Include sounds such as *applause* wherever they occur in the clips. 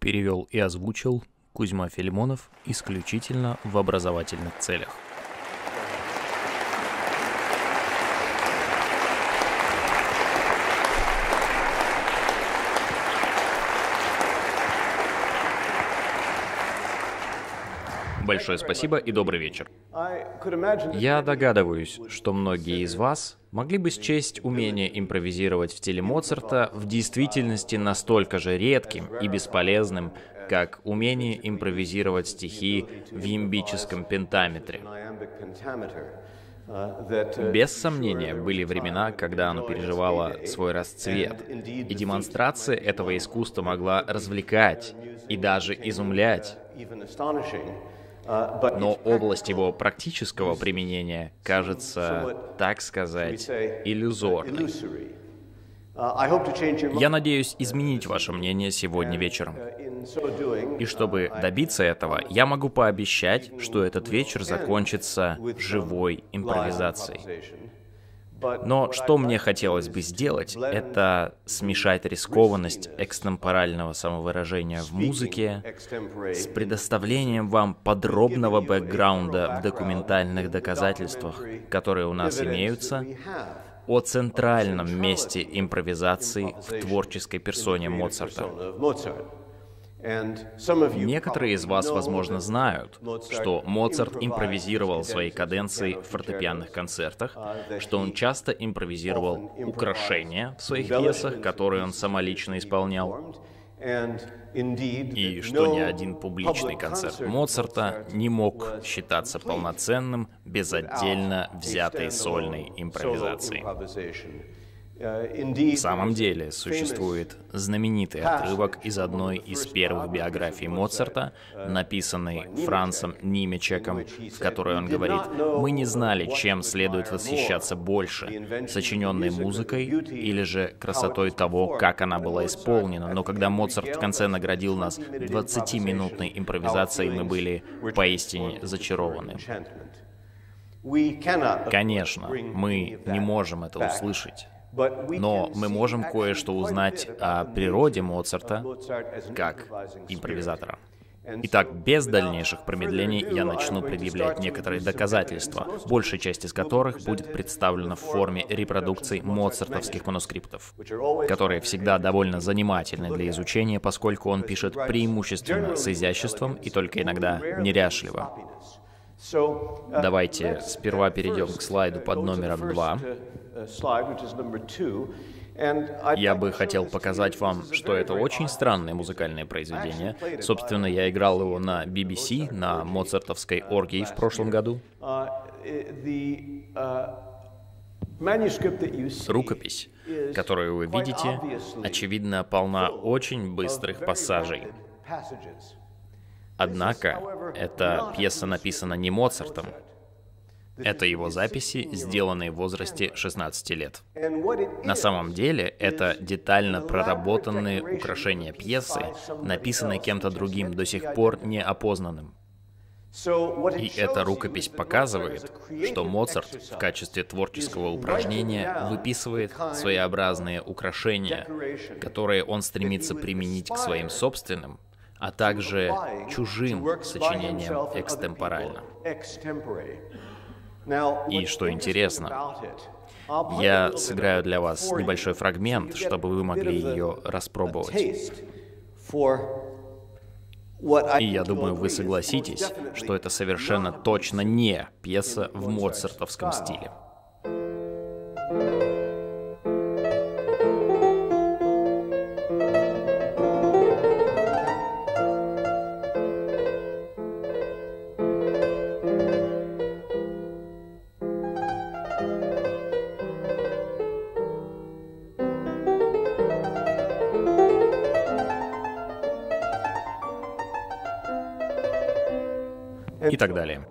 Перевел и озвучил Кузьма Филимонов исключительно в образовательных целях. Большое спасибо и добрый вечер. Я догадываюсь, что многие из вас могли бы счесть умение импровизировать в стиле Моцарта в действительности настолько же редким и бесполезным, как умение импровизировать стихи в ямбическом пентаметре. Без сомнения, были времена, когда оно переживало свой расцвет, и демонстрация этого искусства могла развлекать и даже изумлять. Но область его практического применения кажется, так сказать, иллюзорной. Я надеюсь изменить ваше мнение сегодня вечером. И чтобы добиться этого, я могу пообещать, что этот вечер закончится живой импровизацией. Но что мне хотелось бы сделать, это смешать рискованность экстемпорального самовыражения в музыке с предоставлением вам подробного бэкграунда в документальных доказательствах, которые у нас имеются, о центральном месте импровизации в творческой персоне Моцарта. Некоторые из вас, возможно, знают, что Моцарт импровизировал свои каденции в фортепианных концертах, что он часто импровизировал украшения в своих пьесах, которые он самолично исполнял, и что ни один публичный концерт Моцарта не мог считаться полноценным без отдельно взятой сольной импровизации. В самом деле, существует знаменитый отрывок из одной из первых биографий Моцарта, написанной Францем Нимечеком, в которой он говорит, «Мы не знали, чем следует восхищаться больше, сочиненной музыкой или же красотой того, как она была исполнена, но когда Моцарт в конце наградил нас 20-минутной импровизацией, мы были поистине зачарованы». Конечно, мы не можем это услышать. Но мы можем кое-что узнать о природе Моцарта как импровизатора. Итак, без дальнейших промедлений я начну предъявлять некоторые доказательства, большая часть из которых будет представлена в форме репродукций моцартовских манускриптов, которые всегда довольно занимательны для изучения, поскольку он пишет преимущественно с изяществом и только иногда неряшливо. Давайте сперва перейдем к слайду под номером 2. Я бы хотел показать вам, что это очень странное музыкальное произведение. Собственно, я играл его на BBC, на моцартовской оргии в прошлом году. Рукопись, которую вы видите, очевидно, полна очень быстрых пассажей. Однако, эта пьеса написана не Моцартом. Это его записи, сделанные в возрасте 16 лет. На самом деле, это детально проработанные украшения пьесы, написанные кем-то другим, до сих пор не опознанным. И эта рукопись показывает, что Моцарт в качестве творческого упражнения выписывает своеобразные украшения, которые он стремится применить к своим собственным, а также чужим сочинениям экстемпорально. И что интересно, я сыграю для вас небольшой фрагмент, чтобы вы могли ее распробовать. И я думаю, вы согласитесь, что это совершенно точно не пьеса в моцартовском стиле. И так далее.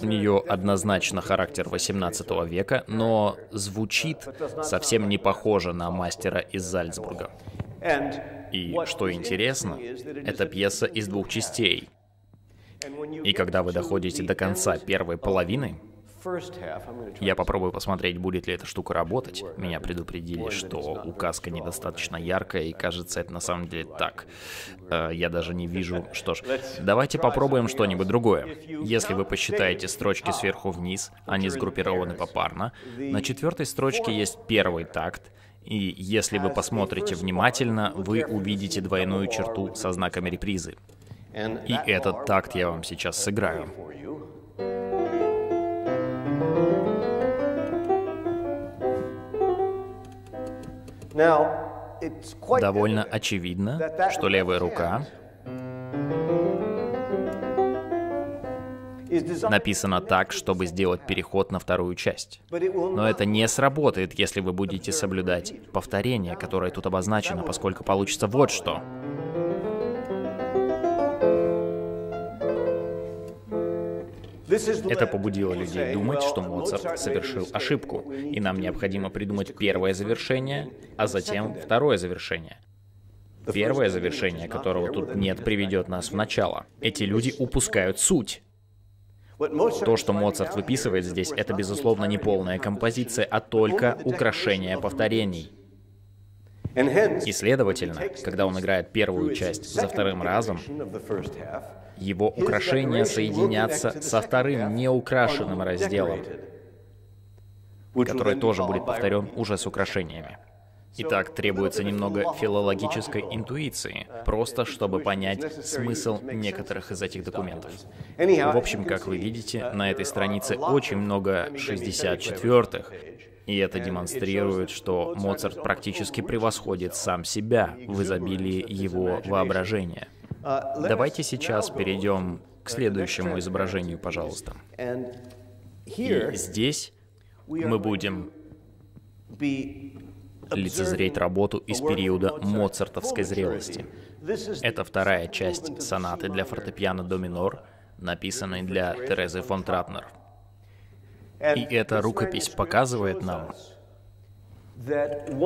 У нее однозначно характер 18 века, но звучит совсем не похоже на мастера из Зальцбурга. И что интересно, это пьеса из двух частей. И когда вы доходите до конца первой половины, Я попробую посмотреть, будет ли эта штука работать. Меня предупредили, что указка недостаточно яркая, и кажется, это на самом деле так. Э, я даже не вижу... Что ж, давайте попробуем что-нибудь другое. Если вы посчитаете строчки сверху вниз, они сгруппированы попарно, на четвертой строчке есть первый такт, и если вы посмотрите внимательно, вы увидите двойную черту со знаками репризы. И этот такт я вам сейчас сыграю. Довольно очевидно, что левая рука написана так, чтобы сделать переход на вторую часть. Но это не сработает, если вы будете соблюдать повторение, которое тут обозначено, поскольку получится вот что. Это побудило людей думать, что Моцарт совершил ошибку, и нам необходимо придумать первое завершение, а затем второе завершение. Первое завершение, которого тут нет, приведет нас в начало. Эти люди упускают суть. То, что Моцарт выписывает здесь, это, безусловно, не полная композиция, а только украшение повторений. И, следовательно, когда он играет первую часть за вторым разом, его украшения соединятся со вторым неукрашенным разделом, который тоже будет повторен уже с украшениями. Итак, требуется немного филологической интуиции, просто чтобы понять смысл некоторых из этих документов. В общем, как вы видите, на этой странице очень много 64-х, и это демонстрирует, что Моцарт практически превосходит сам себя в изобилии его воображения. Давайте сейчас перейдем к следующему изображению, пожалуйста. И здесь мы будем лицезреть работу из периода моцартовской зрелости. Это вторая часть сонаты для фортепиано до минор, написанной для Терезы фон Трапнер. И эта рукопись показывает нам,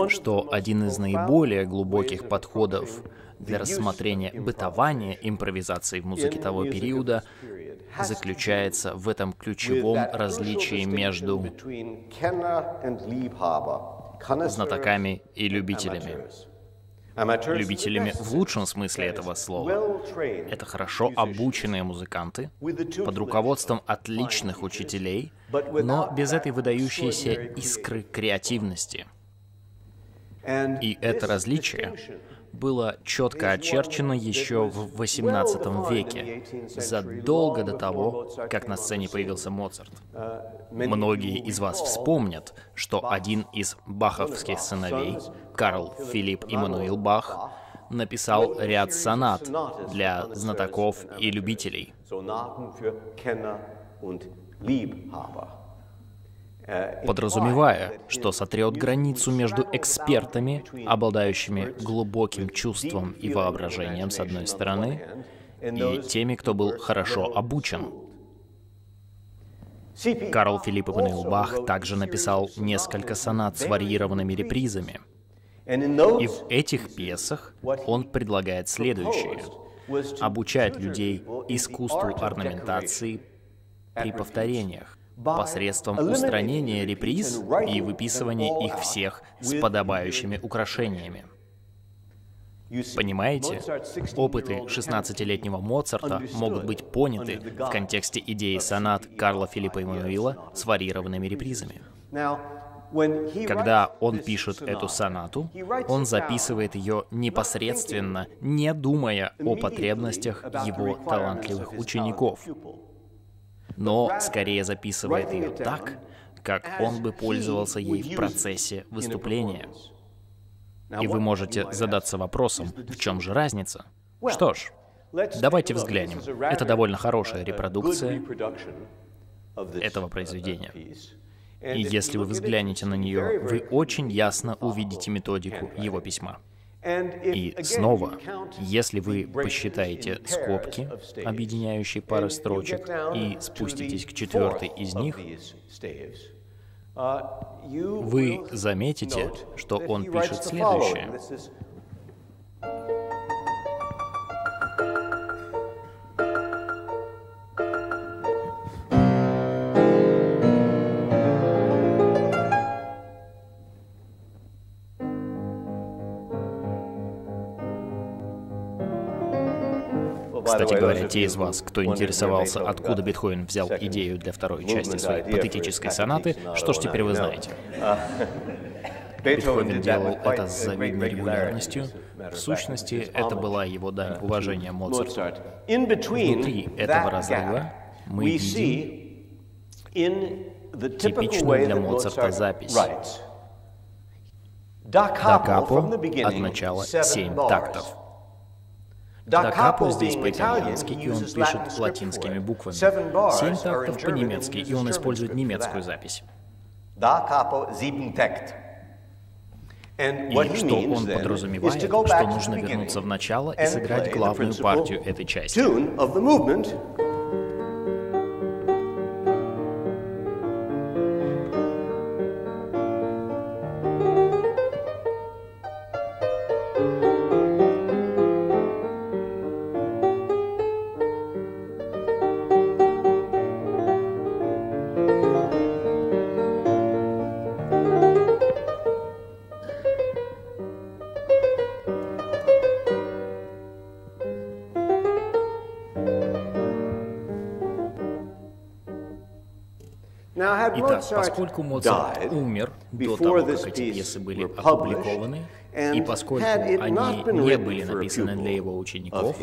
что один из наиболее глубоких подходов для рассмотрения бытования импровизации в музыке того периода заключается в этом ключевом различии между знатоками и любителями. Любителями в лучшем смысле этого слова. Это хорошо обученные музыканты под руководством отличных учителей, но без этой выдающейся искры креативности. И это различие было четко очерчено еще в XVIII веке, задолго до того, как на сцене появился Моцарт. Многие из вас вспомнят, что один из баховских сыновей, Карл Филипп Иммануил Бах, написал ряд сонат для знатоков и любителей. Подразумевая, что сотрет границу между экспертами, обладающими глубоким чувством и воображением с одной стороны, и теми, кто был хорошо обучен. Карл Филипп Эммануил Бах также написал несколько сонат с варьированными репризами. И в этих пьесах он предлагает следующее. Обучать людей искусству орнаментации при повторениях посредством устранения реприз и выписывания их всех с подобающими украшениями. Понимаете, опыты 16-летнего Моцарта могут быть поняты в контексте идеи сонат Карла Филиппа Эммануила с варьированными репризами. Когда он пишет эту сонату, он записывает ее непосредственно, не думая о потребностях его талантливых учеников но скорее записывает ее так, как он бы пользовался ей в процессе выступления. И вы можете задаться вопросом, в чем же разница? Что ж, давайте взглянем. Это довольно хорошая репродукция этого произведения. И если вы взглянете на нее, вы очень ясно увидите методику его письма. И снова, если вы посчитаете скобки, объединяющие пары строчек, и спуститесь к четвертой из них, вы заметите, что он пишет следующее. Кстати говоря, те из вас, кто интересовался, откуда Бетховен взял идею для второй части своей патетической сонаты, что ж теперь вы знаете. *laughs* Бетховен делал это с завидной регулярностью. В сущности, это была его дань уважения Моцарту. Внутри этого разрыва мы видим типичную для Моцарта запись. Да капо от начала семь тактов. Да капо здесь по-итальянски, и он пишет латинскими буквами. Семь тактов по-немецки, и он использует немецкую запись. Sieben Takt. И что он подразумевает, что нужно вернуться в начало и сыграть главную партию этой части. Итак, поскольку Моцарт умер до того, как эти пьесы были опубликованы, и поскольку они не были написаны для его учеников,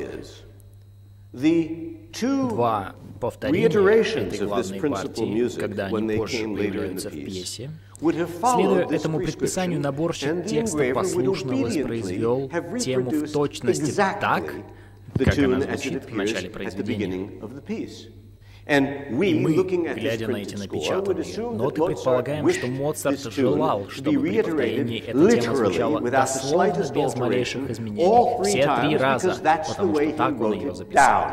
два повторения этой главной партии, когда они позже появляются в пьесе, Следуя этому предписанию, наборщик текста послушно воспроизвел тему в точности так, как она звучит в начале произведения. Мы, глядя на эти напечатанные ноты, предполагаем, что Моцарт желал, чтобы при повторении эта тема звучала дословно без малейших изменений, все три раза, потому что так он ее записал.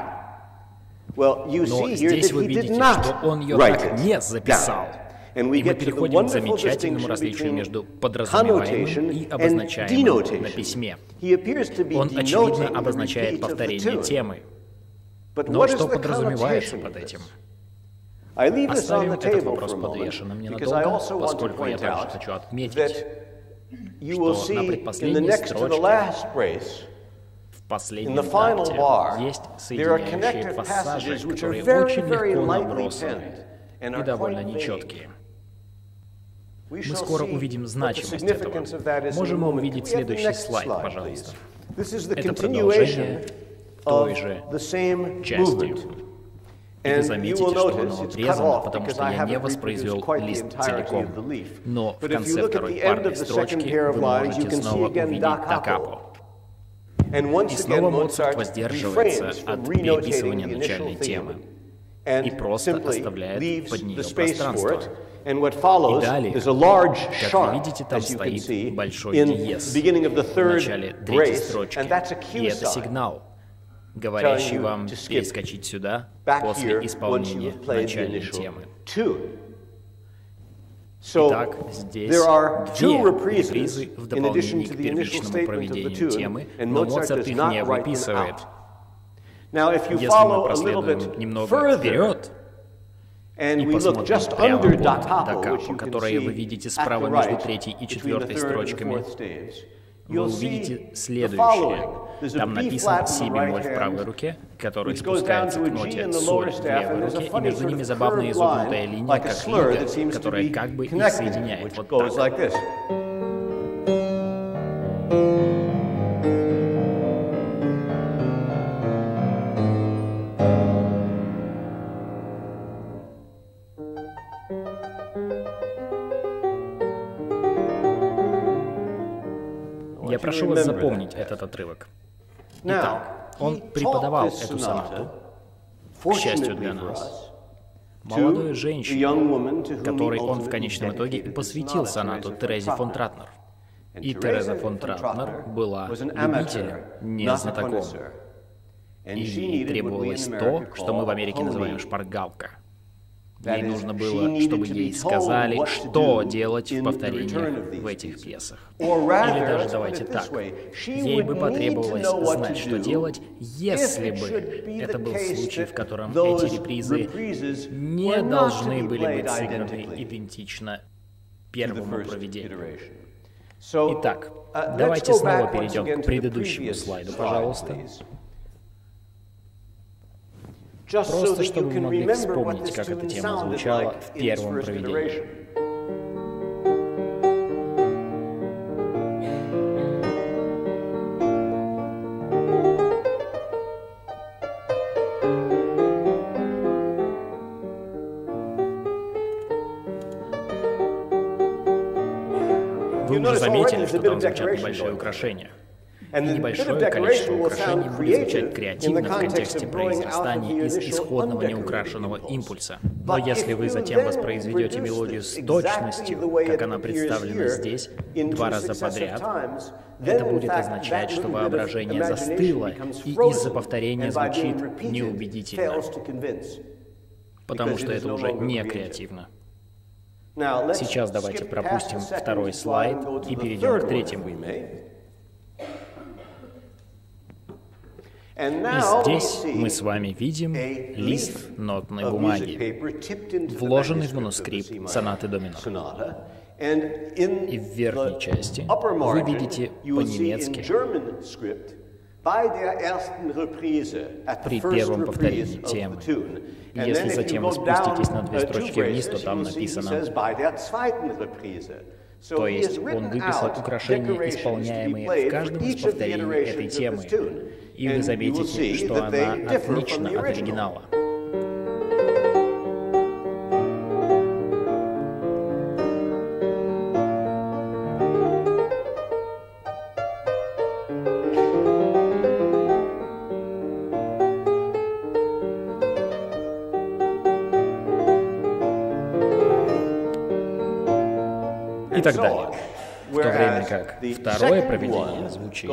Но здесь вы видите, что он ее так не записал. И мы переходим к замечательному различию между подразумеваемым и обозначаемым на письме. Он, очевидно, обозначает повторение темы. Но что подразумевается под этим? Оставим этот вопрос подвешенным ненадолго, поскольку я также хочу отметить, что на предпоследней строчке в последнем такте есть соединяющие пассажи, которые очень легко набросаны и довольно нечеткие. Мы скоро увидим значимость этого. Можем увидеть следующий слайд, пожалуйста. Это продолжение той же части. И вы заметите, что оно отрезано, потому что я не воспроизвел лист целиком. Но в конце второй парной строчки вы можете снова увидеть дакапо. И снова Моцарт воздерживается от переписывания начальной темы и просто оставляет под нее пространство. И далее, как вы видите, там стоит большой диез в начале третьей строчки, и это сигнал, говорящий вам перескочить сюда после исполнения начальной темы. Итак, здесь две репризы в дополнение к первичному проведению темы, но Моцарт их не выписывает. Если мы проследуем немного вперед, и посмотрим прямо под дакапо, которое вы видите справа между третьей и четвертой строчками, вы увидите следующее. Там написано си бемоль в правой руке, который спускается к ноте соль в левой руке, и между ними забавная изогнутая линия, как лига, которая как бы их соединяет. Вот так. Прошу вас запомнить этот отрывок. Итак, он преподавал эту сонату, к счастью для нас, молодой женщине, которой он в конечном итоге и посвятил сонату Терезе фон Тратнер. И Тереза фон Тратнер была любителем, не знатоком. И ей требовалось то, что мы в Америке называем шпаргалка — Ей нужно было, чтобы ей сказали, что делать в повторениях в этих пьесах. Или даже давайте так. Ей бы потребовалось знать, что делать, если бы это был случай, в котором эти репризы не должны были быть сыграны идентично первому проведению. Итак, uh, давайте снова перейдем к предыдущему слайду, пожалуйста. Просто чтобы вы могли вспомнить, как эта тема звучала в первом проведении. Вы уже заметили, что там звучат небольшие украшения. И небольшое количество украшений будет звучать креативно в контексте произрастания из исходного неукрашенного импульса. Но если вы затем воспроизведете мелодию с точностью, как она представлена здесь, два раза подряд, это будет означать, что воображение застыло, и из-за повторения звучит неубедительно. Потому что это уже не креативно. Сейчас давайте пропустим второй слайд и перейдем к третьему. И здесь мы с вами видим лист нотной бумаги, вложенный в манускрипт сонаты до минор. И в верхней части вы видите по-немецки при первом повторении темы. Если затем вы спуститесь на две строчки вниз, то там написано то есть он выписал украшения, исполняемые в каждом из повторений этой темы. И вы заметите, что она отлична от оригинала. Второе проведение звучит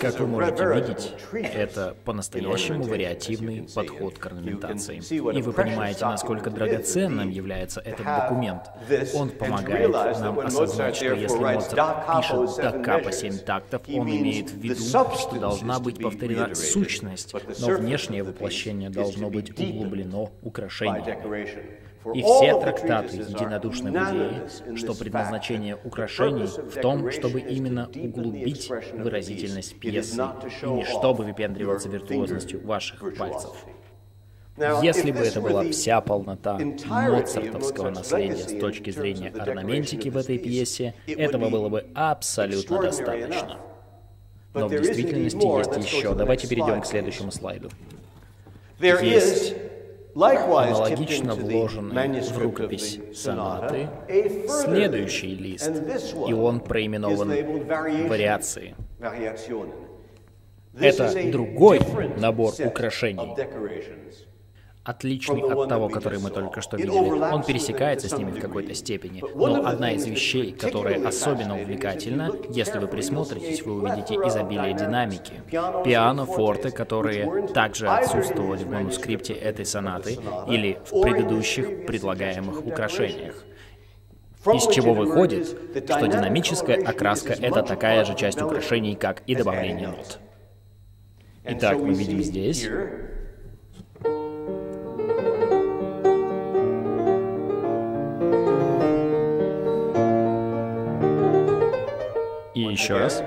Как вы можете видеть, это по-настоящему вариативный подход к орнаментации. И вы понимаете, насколько драгоценным является этот документ. Он помогает нам осознать, что если Моцарт пишет до капа 7 тактов, он имеет в виду, что должна быть повторена сущность, но внешнее воплощение должно быть углублено украшением. И все трактаты единодушны в идее, что предназначение украшений в том, чтобы именно углубить выразительность пьесы, и не чтобы выпендриваться виртуозностью ваших пальцев. Если бы это была вся полнота моцартовского наследия с точки зрения орнаментики в этой пьесе, этого было бы абсолютно достаточно. Но в действительности есть еще. Давайте перейдем к следующему слайду. Есть аналогично вложенный в рукопись сонаты следующий лист, и он проименован «Вариации». Это другой набор украшений, отличный от того, который мы только что видели. Он пересекается с ними в какой-то степени. Но одна из вещей, которая особенно увлекательна, если вы присмотритесь, вы увидите изобилие динамики. Пиано, форте, которые также отсутствовали в манускрипте этой сонаты или в предыдущих предлагаемых украшениях. Из чего выходит, что динамическая окраска — это такая же часть украшений, как и добавление нот. Итак, мы видим здесь еще раз.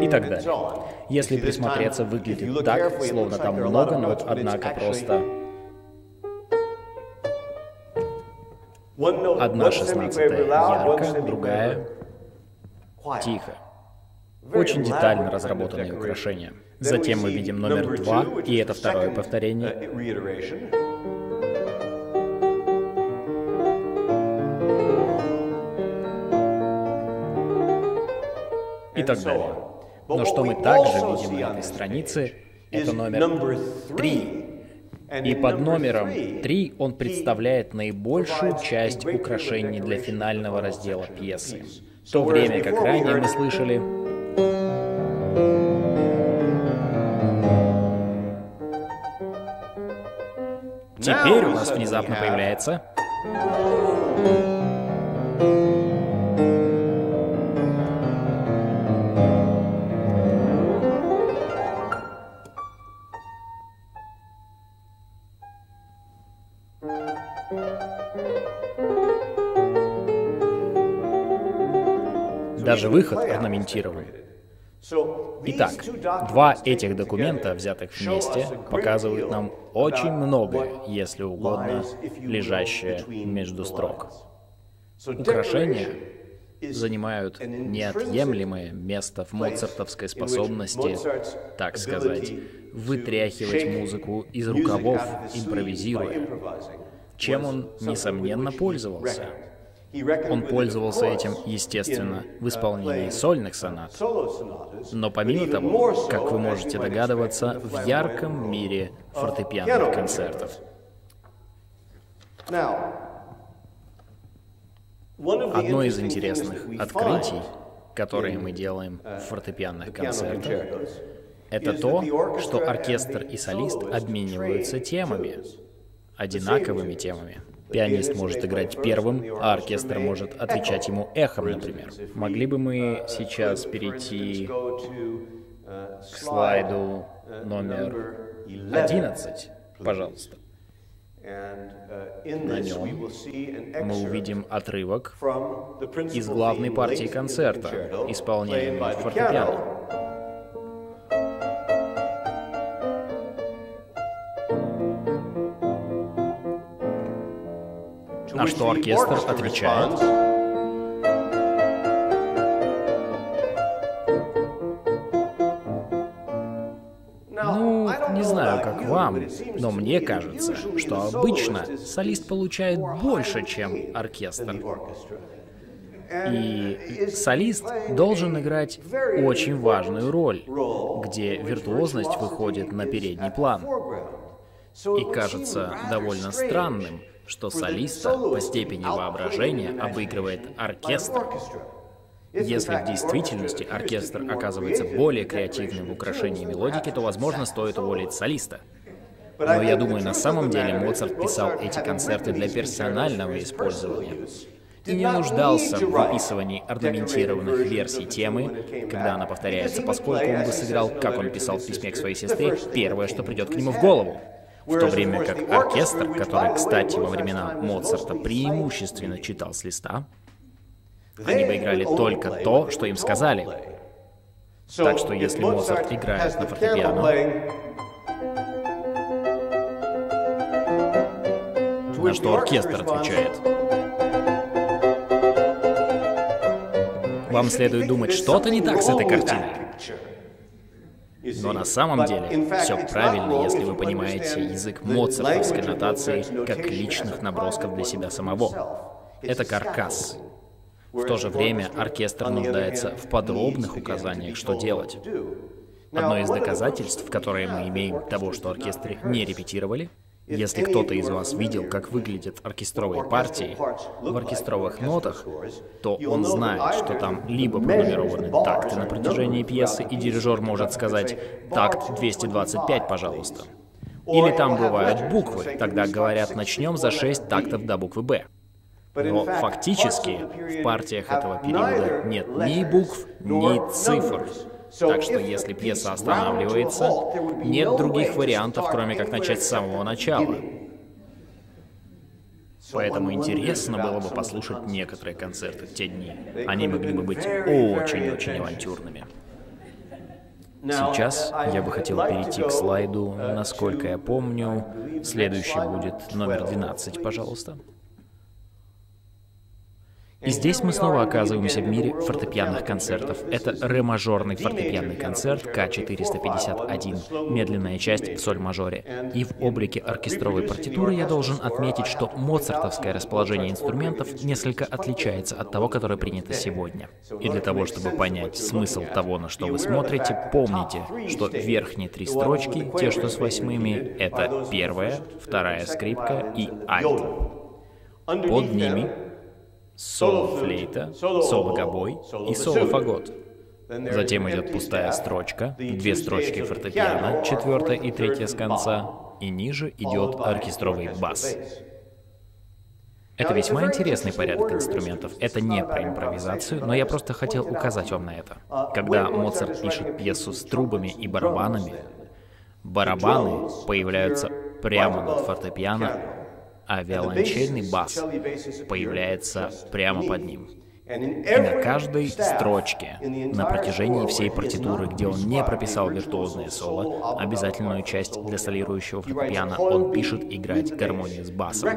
И так далее. Если присмотреться, выглядит так, словно там много нот, однако просто Одна шестнадцатая ярко, другая тихо. Очень детально разработанные украшения. Затем мы видим номер два, и это второе повторение. И так далее. Но что мы также видим на этой странице, это номер три. И под номером 3 он представляет наибольшую часть украшений для финального раздела пьесы. В то время как ранее мы слышали Теперь у нас внезапно появляется... выход орнаментирован. Итак, два этих документа, взятых вместе, показывают нам очень многое, если угодно, лежащее между строк. Украшения занимают неотъемлемое место в моцартовской способности, так сказать, вытряхивать музыку из рукавов, импровизируя, чем он, несомненно, пользовался. Он пользовался этим, естественно, в исполнении сольных сонат. Но помимо того, как вы можете догадываться, в ярком мире фортепианных концертов. Одно из интересных открытий, которые мы делаем в фортепианных концертах, это то, что оркестр и солист обмениваются темами, одинаковыми темами. Пианист может играть первым, а оркестр может отвечать ему эхом, например. Могли бы мы сейчас перейти к слайду номер 11, пожалуйста. На нем мы увидим отрывок из главной партии концерта, исполняемый фортепиано. На что оркестр отвечает. Ну, не знаю, как вам, но мне кажется, что обычно солист получает больше, чем оркестр. И солист должен играть очень важную роль, где виртуозность выходит на передний план. И кажется довольно странным, что солиста по степени воображения обыгрывает оркестр. Если в действительности оркестр оказывается более креативным в украшении мелодики, то, возможно, стоит уволить солиста. Но я думаю, на самом деле Моцарт писал эти концерты для персонального использования и не нуждался в выписывании орнаментированных версий темы, когда она повторяется, поскольку он бы сыграл, как он писал в письме к своей сестре, первое, что придет к нему в голову в то время как оркестр, который, кстати, во времена Моцарта преимущественно читал с листа, они бы играли только то, что им сказали. Так что если Моцарт играет на фортепиано, на что оркестр отвечает. Вам следует думать, что-то не так с этой картиной. Но на самом деле все правильно, если вы понимаете язык моцартовской нотации как личных набросков для себя самого. Это каркас. В то же время оркестр нуждается в подробных указаниях, что делать. Одно из доказательств, которые мы имеем того, что оркестры не репетировали, если кто-то из вас видел, как выглядят оркестровые партии в оркестровых нотах, то он знает, что там либо пронумерованы такты на протяжении пьесы, и дирижер может сказать «такт 225, пожалуйста». Или там бывают буквы, тогда говорят «начнем за 6 тактов до буквы «Б». Но фактически в партиях этого периода нет ни букв, ни цифр. Так что если пьеса останавливается, нет других вариантов, кроме как начать с самого начала. Поэтому интересно было бы послушать некоторые концерты в те дни. Они могли бы быть очень-очень авантюрными. Сейчас я бы хотел перейти к слайду, насколько я помню. Следующий будет номер 12, пожалуйста. И здесь мы снова оказываемся в мире фортепианных концертов. Это ре-мажорный фортепианный концерт К-451, медленная часть в соль-мажоре. И в облике оркестровой партитуры я должен отметить, что моцартовское расположение инструментов несколько отличается от того, которое принято сегодня. И для того, чтобы понять смысл того, на что вы смотрите, помните, что верхние три строчки, те, что с восьмыми, это первая, вторая скрипка и альт. Под ними соло-флейта, соло-гобой и соло-фагот. Затем идет пустая строчка, две строчки фортепиано, четвертая и третья с конца, и ниже идет оркестровый бас. Это весьма интересный порядок инструментов. Это не про импровизацию, но я просто хотел указать вам на это. Когда Моцарт пишет пьесу с трубами и барабанами, барабаны появляются прямо над фортепиано, а виолончельный бас появляется прямо под ним. И на каждой строчке на протяжении всей партитуры, где он не прописал виртуозное соло, обязательную часть для солирующего фортепиано, он пишет играть гармонию с басом,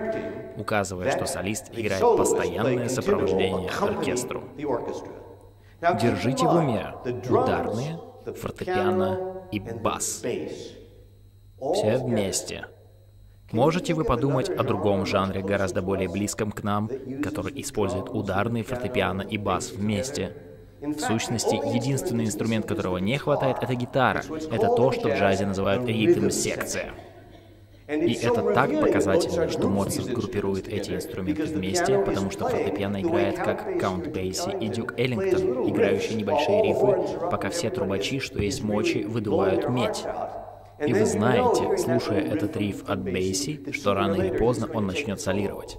указывая, что солист играет постоянное сопровождение оркестру. Держите в уме ударные, фортепиано и бас. Все вместе. Можете вы подумать о другом жанре, гораздо более близком к нам, который использует ударные фортепиано и бас вместе? В сущности, единственный инструмент, которого не хватает, это гитара. Это то, что в джазе называют ритм-секция. И это так показательно, что Моцарт группирует эти инструменты вместе, потому что фортепиано играет как Каунт Бейси и Дюк Эллингтон, играющие небольшие рифы, пока все трубачи, что есть мочи, выдувают медь. И вы знаете, слушая этот риф от Бейси, что рано или поздно он начнет солировать.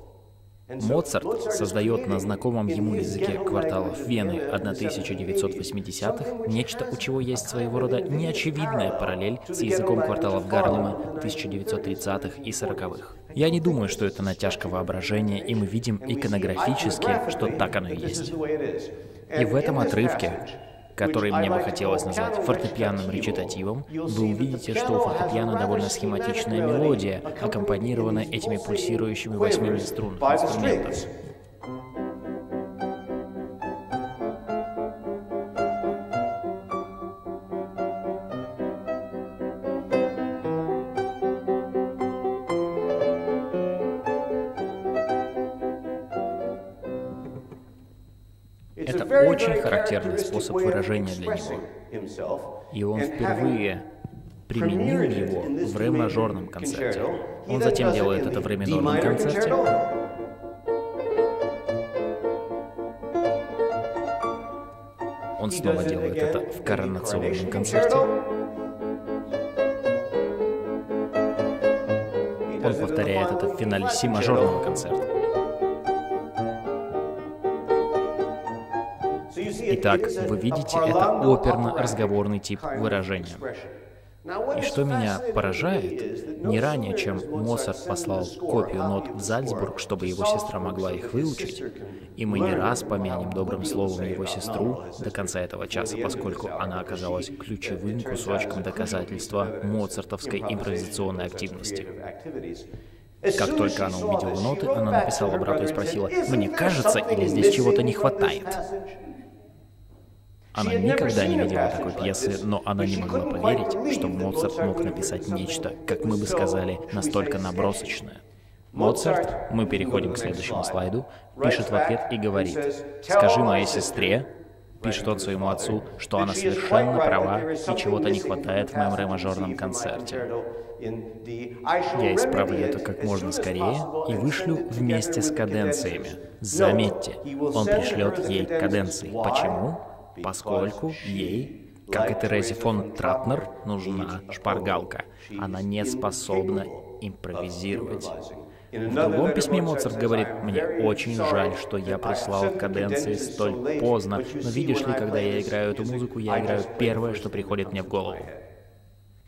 Моцарт создает на знакомом ему языке кварталов Вены 1980-х нечто, у чего есть своего рода неочевидная параллель с языком кварталов Гарлема 1930-х и 40-х. Я не думаю, что это натяжка воображения, и мы видим иконографически, что так оно и есть. И в этом отрывке который мне бы хотелось назвать фортепианным речитативом, вы увидите, что у фортепиано довольно схематичная мелодия, аккомпанированная этими пульсирующими восьмими струнами инструментов. Очень характерный способ выражения для него. И он впервые применил его в ре-мажорном концерте. Он затем делает это в ре-минорном концерте. Он снова делает это в коронационном концерте. Он повторяет это в финале си-мажорного концерта. Итак, вы видите, это оперно-разговорный тип выражения. И что меня поражает, не ранее, чем Моцарт послал копию нот в Зальцбург, чтобы его сестра могла их выучить, и мы не раз помянем добрым словом его сестру до конца этого часа, поскольку она оказалась ключевым кусочком доказательства моцартовской импровизационной активности. Как только она увидела ноты, она написала брату и спросила, «Мне кажется, или здесь чего-то не хватает?» Она никогда не видела такой пьесы, но она не могла поверить, что Моцарт мог написать нечто, как мы бы сказали, настолько набросочное. Моцарт, мы переходим к следующему слайду, пишет в ответ и говорит, «Скажи моей сестре, пишет он своему отцу, что она совершенно права и чего-то не хватает в моем ре-мажорном концерте. Я исправлю это как можно скорее и вышлю вместе с каденциями. Заметьте, он пришлет ей каденции. Почему? Поскольку ей, как и Терезе фон Тратнер, нужна шпаргалка. Она не способна импровизировать. В другом письме Моцарт говорит, «Мне очень жаль, что я прислал каденции столь поздно, но видишь ли, когда я играю эту музыку, я играю первое, что приходит мне в голову».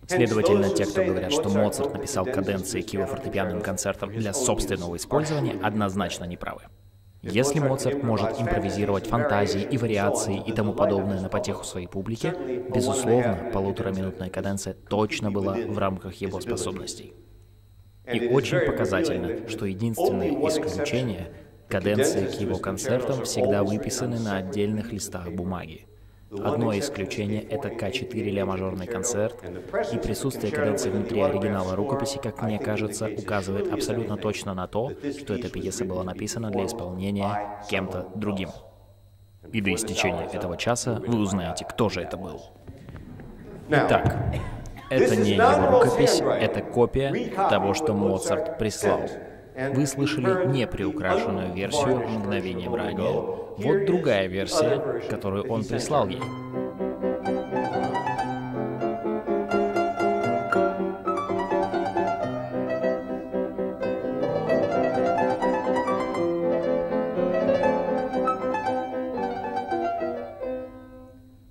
Следовательно, те, кто говорят, что Моцарт написал каденции к его фортепианным концертам для собственного использования, однозначно неправы. Если Моцарт может импровизировать фантазии и вариации и тому подобное на потеху своей публике, безусловно, полутораминутная каденция точно была в рамках его способностей. И очень показательно, что единственное исключение Каденции к его концертам всегда выписаны на отдельных листах бумаги. Одно исключение — это К4 ля-мажорный концерт, и присутствие каденции внутри оригинала рукописи, как мне кажется, указывает абсолютно точно на то, что эта пьеса была написана для исполнения кем-то другим. И до истечения этого часа вы узнаете, кто же это был. Итак, это не его рукопись, это копия того, что Моцарт прислал. Вы слышали неприукрашенную версию мгновением ранее. Вот другая версия, которую он прислал ей.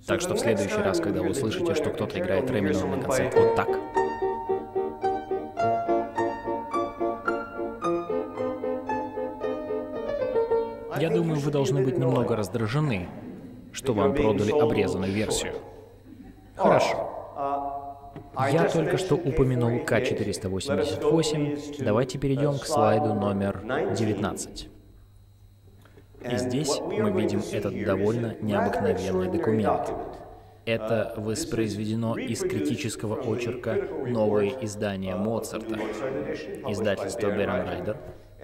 Так что в следующий раз, когда вы услышите, что кто-то играет ре минорный концерт вот так, Я думаю, вы должны быть немного раздражены, что вам продали обрезанную версию. Хорошо. Я только что упомянул К-488. Давайте перейдем к слайду номер 19. И здесь мы видим этот довольно необыкновенный документ. Это воспроизведено из критического очерка «Новое издание Моцарта», издательство Беренрайдер,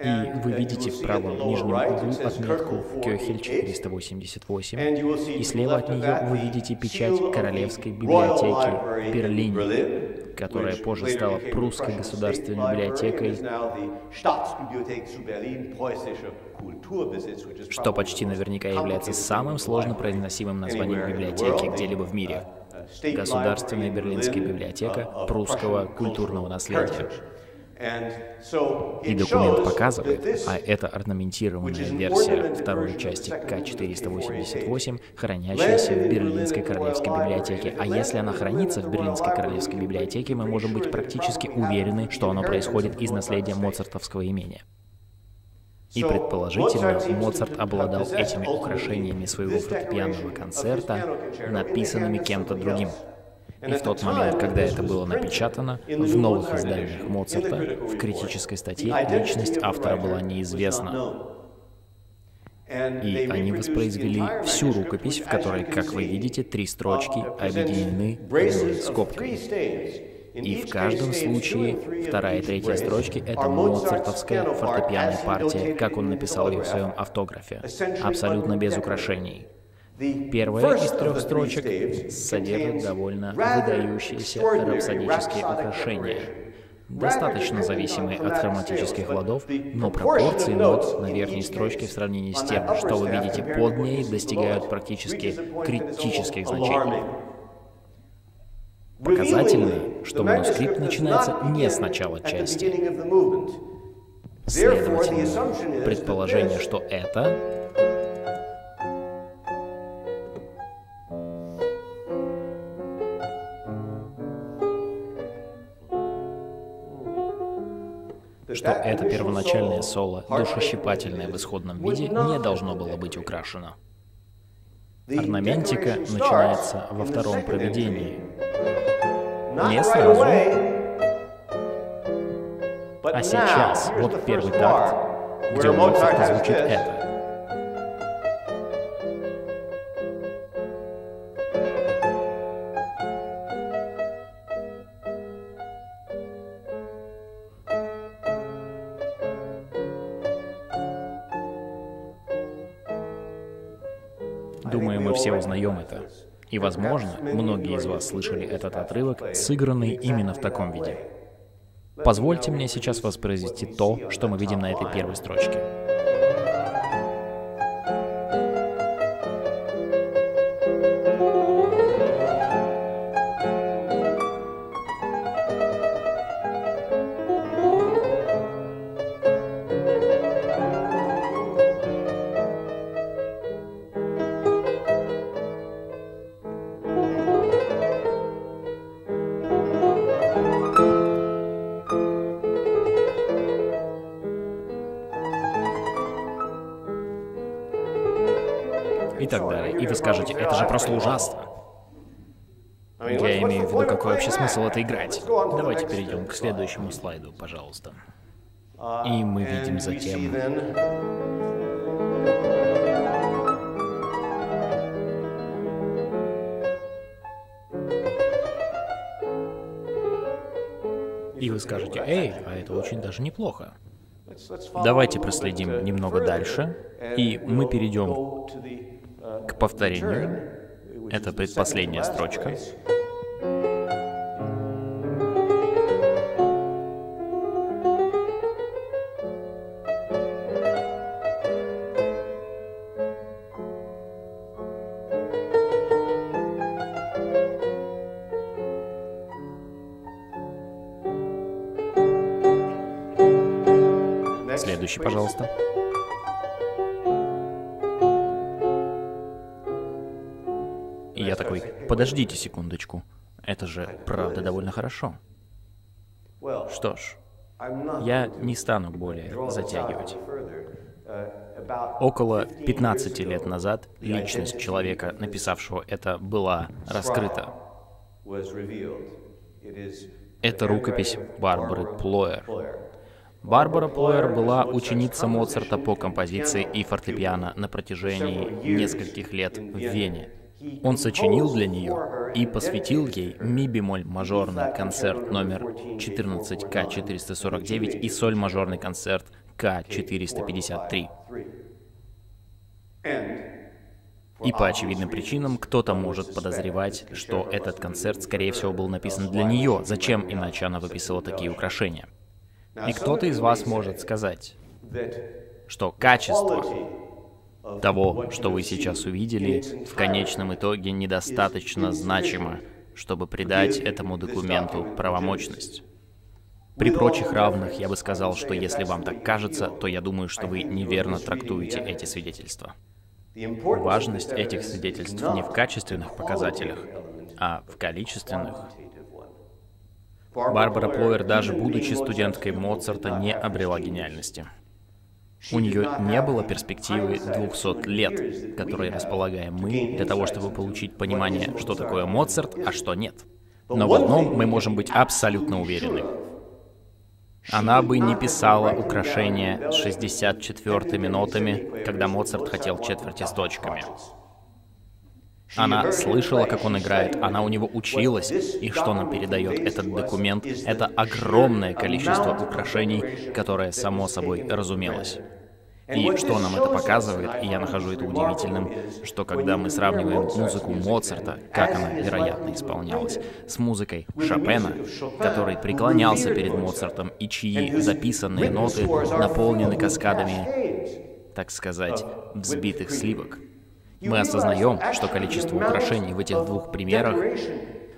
и вы видите в правом нижнем углу отметку Кёхель 488, и слева от нее вы видите печать Королевской библиотеки Берлине, которая позже стала Прусской государственной библиотекой, что почти наверняка является самым сложно произносимым названием библиотеки где-либо в мире. Государственная Берлинская библиотека прусского культурного наследия. И документ показывает, а это орнаментированная версия второй части К-488, хранящаяся в Берлинской Королевской библиотеке. А если она хранится в Берлинской Королевской библиотеке, мы можем быть практически уверены, что оно происходит из наследия моцартовского имения. И предположительно, Моцарт обладал этими украшениями своего фортепианного концерта, написанными кем-то другим. И в тот момент, когда это было напечатано, в новых изданиях Моцарта, в критической статье, личность автора была неизвестна. И они воспроизвели всю рукопись, в которой, как вы видите, три строчки объединены скобкой. И в каждом случае вторая и третья строчки — это моцартовская фортепианная партия, как он написал ее в своем автографе, абсолютно без украшений. Первая из трех строчек содержит довольно выдающиеся рапсодические украшения, достаточно зависимые от хроматических ладов, но пропорции нот на верхней строчке в сравнении с тем, что вы видите под ней, достигают практически критических значений. Показательно, что манускрипт начинается не с начала части. Следовательно, предположение, что это что это первоначальное соло, душещипательное в исходном виде, не должно было быть украшено. Орнаментика начинается во втором проведении. Не сразу. А сейчас, вот первый такт, где у Моцарта звучит это. Все узнаем это. И, возможно, многие из вас слышали этот отрывок, сыгранный именно в таком виде. Позвольте мне сейчас воспроизвести то, что мы видим на этой первой строчке. Далее. И вы скажете, это же просто ужасно. Я имею в виду, какой вообще смысл это играть. Давайте перейдем к следующему слайду, пожалуйста. И мы видим затем И вы скажете, эй, а это очень даже неплохо. Давайте проследим немного дальше, и мы перейдем повторению. Это предпоследняя строчка. Подождите секундочку. Это же правда довольно хорошо. Что ж, я не стану более затягивать. Около 15 лет назад личность человека, написавшего это, была раскрыта. Это рукопись Барбары Плоер. Барбара Плоер была ученицей Моцарта по композиции и фортепиано на протяжении нескольких лет в Вене. Он сочинил для нее и посвятил ей ми-бемоль мажорный концерт номер 14 К-449 и соль мажорный концерт К-453. И по очевидным причинам кто-то может подозревать, что этот концерт, скорее всего, был написан для нее. Зачем иначе она выписывала такие украшения? И кто-то из вас может сказать, что качество того, что вы сейчас увидели, в конечном итоге недостаточно значимо, чтобы придать этому документу правомочность. При прочих равных я бы сказал, что если вам так кажется, то я думаю, что вы неверно трактуете эти свидетельства. Важность этих свидетельств не в качественных показателях, а в количественных. Барбара Плоер, даже будучи студенткой Моцарта, не обрела гениальности. У нее не было перспективы 200 лет, которые располагаем мы, для того, чтобы получить понимание, что такое Моцарт, а что нет. Но в одном мы можем быть абсолютно уверены. Она бы не писала украшения с 64-ми нотами, когда Моцарт хотел четверти с точками. Она слышала, как он играет, она у него училась, и что нам передает этот документ, это огромное количество украшений, которое само собой разумелось. И что нам это показывает, и я нахожу это удивительным, что когда мы сравниваем музыку Моцарта, как она, вероятно, исполнялась, с музыкой Шопена, который преклонялся перед Моцартом и чьи записанные ноты наполнены каскадами, так сказать, взбитых сливок, мы осознаем, что количество украшений в этих двух примерах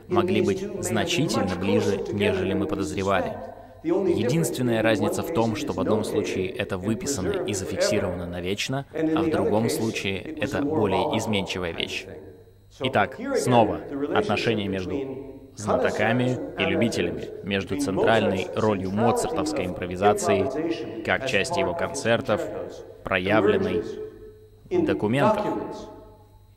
могли быть значительно ближе, нежели мы подозревали. Единственная разница в том, что в одном случае это выписано и зафиксировано навечно, а в другом случае это более изменчивая вещь. Итак, снова отношения между знатоками и любителями, между центральной ролью моцартовской импровизации, как части его концертов, проявленной в документах.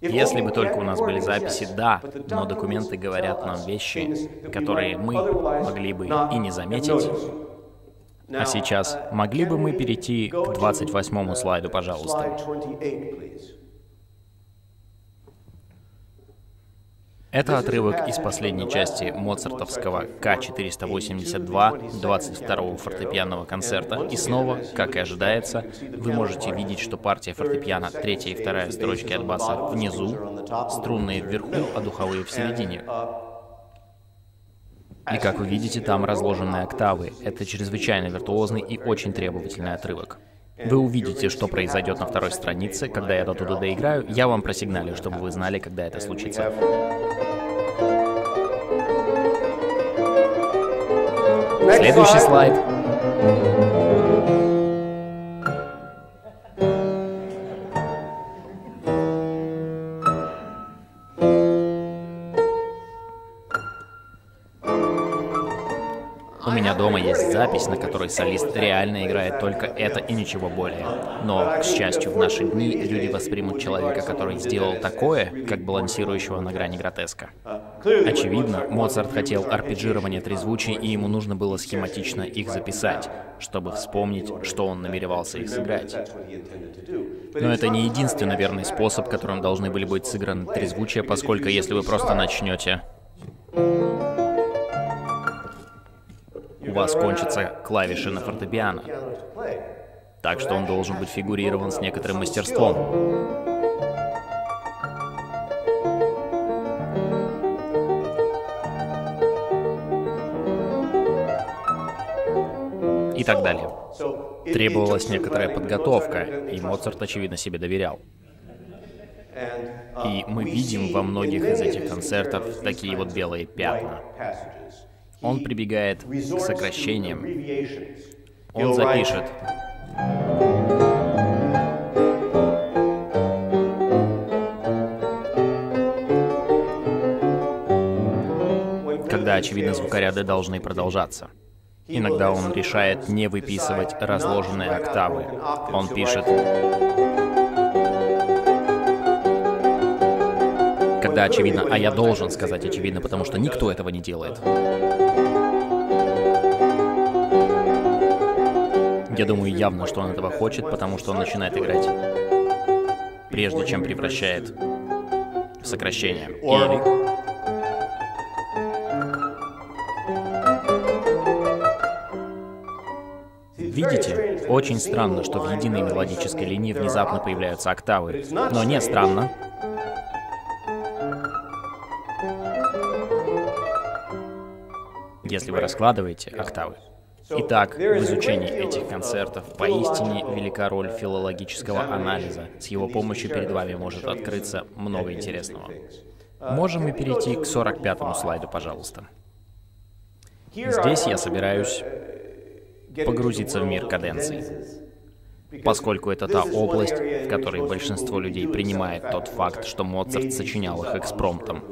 Если бы только у нас были записи, да, но документы говорят нам вещи, которые мы могли бы и не заметить. А сейчас могли бы мы перейти к 28 слайду, пожалуйста? Это отрывок из последней части моцартовского К-482 22-го фортепианного концерта. И снова, как и ожидается, вы можете видеть, что партия фортепиано третья и вторая строчки от баса внизу, струнные вверху, а духовые в середине. И как вы видите, там разложены октавы. Это чрезвычайно виртуозный и очень требовательный отрывок. Вы увидите, что произойдет на второй странице, когда я до туда доиграю. Я вам просигналю, чтобы вы знали, когда это случится. Следующий слайд. Запись, на которой солист реально играет только это и ничего более. Но, к счастью, в наши дни люди воспримут человека, который сделал такое, как балансирующего на грани гротеска. Очевидно, Моцарт хотел арпеджирования трезвучий, и ему нужно было схематично их записать, чтобы вспомнить, что он намеревался их сыграть. Но это не единственный верный способ, которым должны были быть сыграны трезвучия, поскольку если вы просто начнете... У вас кончатся клавиши на фортепиано. Так что он должен быть фигурирован с некоторым мастерством. и так далее. Требовалась некоторая подготовка, и Моцарт, очевидно, себе доверял. И мы видим во многих из этих концертов такие вот белые пятна. Он прибегает к сокращениям. Он запишет. Когда, очевидно, звукоряды должны продолжаться. Иногда он решает не выписывать разложенные октавы. Он пишет... Когда очевидно, а я должен сказать очевидно, потому что никто этого не делает. Я думаю явно, что он этого хочет, потому что он начинает играть, прежде чем превращает в сокращение. Или Видите? Очень странно, что в единой мелодической линии внезапно появляются октавы. Но не странно. Если вы раскладываете октавы. Итак, в изучении этих концертов поистине велика роль филологического анализа. С его помощью перед вами может открыться много интересного. Можем мы перейти к 45-му слайду, пожалуйста. Здесь я собираюсь погрузиться в мир каденций. Поскольку это та область, в которой большинство людей принимает тот факт, что Моцарт сочинял их экспромтом.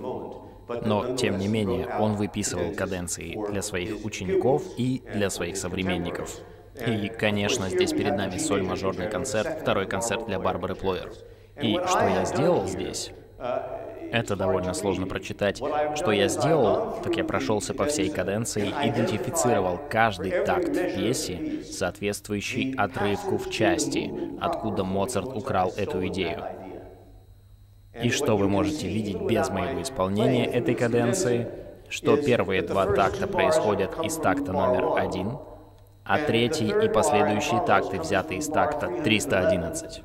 Но, тем не менее, он выписывал каденции для своих учеников и для своих современников. И, конечно, здесь перед нами соль-мажорный концерт, второй концерт для Барбары Плойер. И что я сделал здесь? Это довольно сложно прочитать. Что я сделал, так я прошелся по всей каденции, идентифицировал каждый такт в пьесе, соответствующий отрывку в части, откуда Моцарт украл эту идею. И что вы можете видеть без моего исполнения этой каденции? Что первые два такта происходят из такта номер один, а третий и последующие такты взяты из такта 311.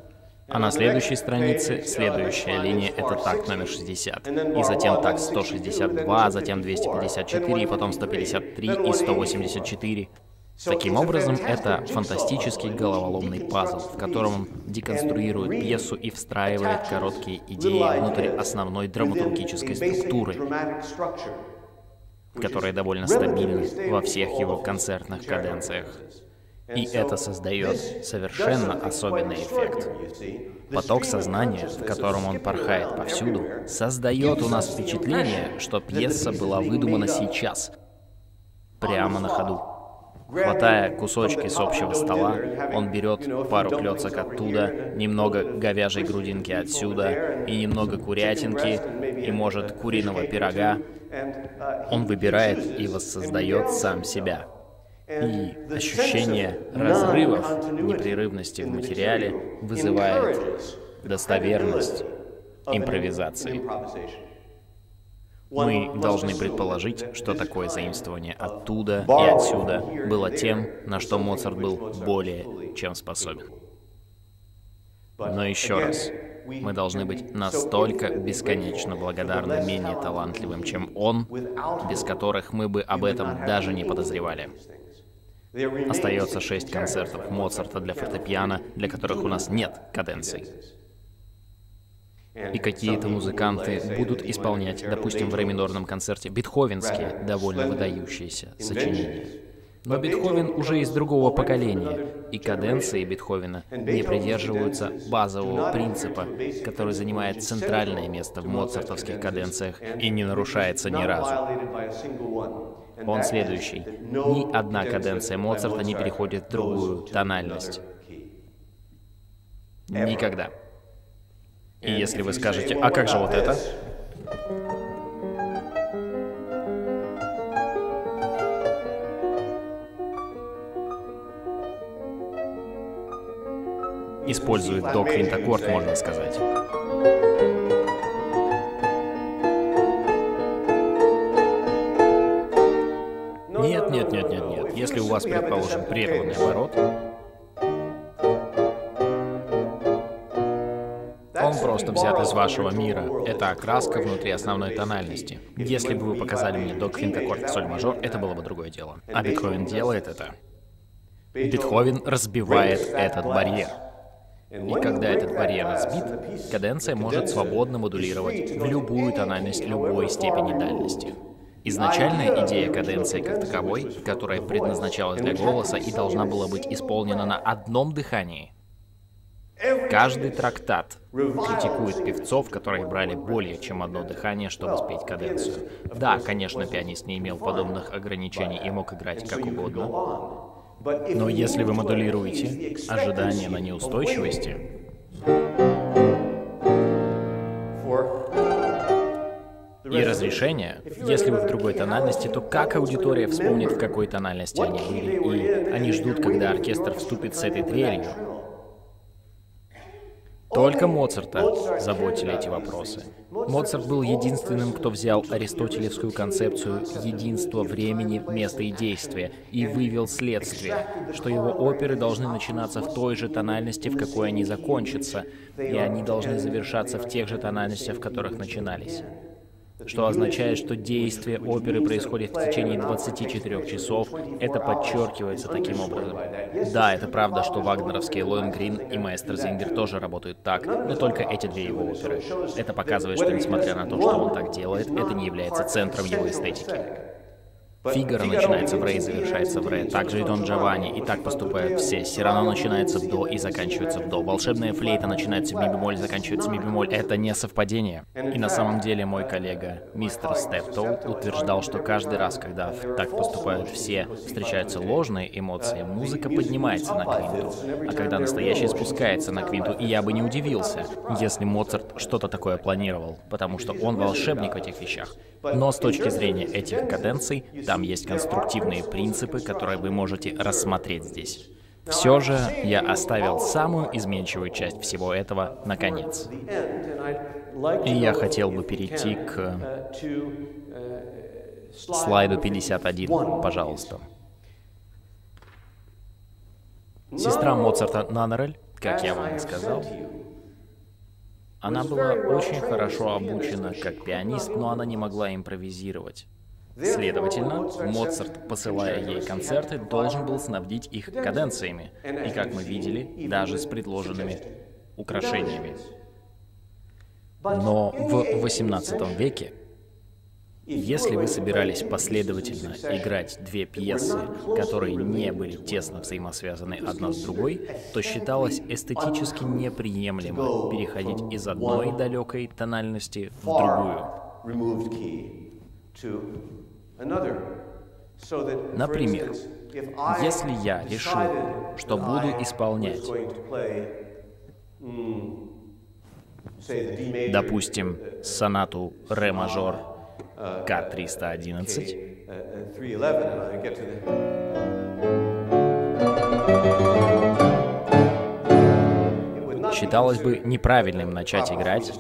А на следующей странице следующая линия — это такт номер 60. И затем такт 162, затем 254, и потом 153 и 184. Таким образом, это фантастический головоломный пазл, в котором он деконструирует пьесу и встраивает короткие идеи внутрь основной драматургической структуры, которая довольно стабильна во всех его концертных каденциях. И это создает совершенно особенный эффект. Поток сознания, в котором он порхает повсюду, создает у нас впечатление, что пьеса была выдумана сейчас, прямо на ходу. Хватая кусочки с общего стола, он берет пару клеток оттуда, немного говяжьей грудинки отсюда, и немного курятинки, и, может, куриного пирога. Он выбирает и воссоздает сам себя. И ощущение разрывов, непрерывности в материале вызывает достоверность импровизации. Мы должны предположить, что такое заимствование оттуда и отсюда было тем, на что Моцарт был более чем способен. Но еще раз, мы должны быть настолько бесконечно благодарны менее талантливым, чем он, без которых мы бы об этом даже не подозревали. Остается шесть концертов Моцарта для фортепиано, для которых у нас нет каденций. И какие-то музыканты будут исполнять, допустим, в ре минорном концерте бетховенские, довольно выдающиеся сочинения. Но Бетховен уже из другого поколения, и каденции Бетховена не придерживаются базового принципа, который занимает центральное место в моцартовских каденциях и не нарушается ни разу. Он следующий. Ни одна каденция Моцарта не переходит в другую тональность. Никогда. И если вы скажете, а как же вот это? использует до квинтаккорд, можно сказать. Нет, нет, нет, нет, нет. Если у вас, предположим, прерванный оборот, просто взят из вашего мира. Это окраска внутри основной тональности. Если бы вы показали мне до квинтаккорд соль мажор, это было бы другое дело. А Бетховен делает это. Бетховен разбивает этот барьер. И когда этот барьер разбит, каденция может свободно модулировать в любую тональность любой степени дальности. Изначальная идея каденции как таковой, которая предназначалась для голоса и должна была быть исполнена на одном дыхании. Каждый трактат критикует певцов, которые брали более чем одно дыхание, чтобы спеть каденцию. Да, конечно, пианист не имел подобных ограничений и мог играть как угодно. Но если вы модулируете ожидания на неустойчивости, и разрешение. Если вы в другой тональности, то как аудитория вспомнит, в какой тональности они были? И они ждут, когда оркестр вступит с этой трелью. Только Моцарта заботили эти вопросы. Моцарт был единственным, кто взял аристотелевскую концепцию единства времени, места и действия и вывел следствие, что его оперы должны начинаться в той же тональности, в какой они закончатся, и они должны завершаться в тех же тональностях, в которых начинались что означает, что действие оперы происходит в течение 24 часов. Это подчеркивается таким образом. Да, это правда, что вагнеровские Лоенгрин и Маэстро Зингер тоже работают так, но только эти две его оперы. Это показывает, что несмотря на то, что он так делает, это не является центром его эстетики. Фигаро начинается в ре и завершается в ре. Также и Дон Джованни, и так поступают все. Сирано начинается в до и заканчивается в до. Волшебная флейта начинается в ми бемоль, заканчивается в ми бемоль. Это не совпадение. И на самом деле мой коллега, мистер Стептоу, утверждал, что каждый раз, когда так поступают все, встречаются ложные эмоции, музыка поднимается на квинту. А когда настоящая спускается на квинту, и я бы не удивился, если Моцарт что-то такое планировал, потому что он волшебник в этих вещах. Но с точки зрения этих каденций, там есть конструктивные принципы, которые вы можете рассмотреть здесь. Все же я оставил самую изменчивую часть всего этого на конец. И я хотел бы перейти к слайду 51, пожалуйста. Сестра Моцарта Нанерель, как я вам и сказал, она была очень хорошо обучена как пианист, но она не могла импровизировать. Следовательно, Моцарт, посылая ей концерты, должен был снабдить их каденциями, и, как мы видели, даже с предложенными украшениями. Но в XVIII веке если вы собирались последовательно играть две пьесы, которые не были тесно взаимосвязаны одна с другой, то считалось эстетически неприемлемо переходить из одной далекой тональности в другую. Например, если я решил, что буду исполнять, допустим, сонату ре мажор к-311. Считалось бы неправильным начать играть,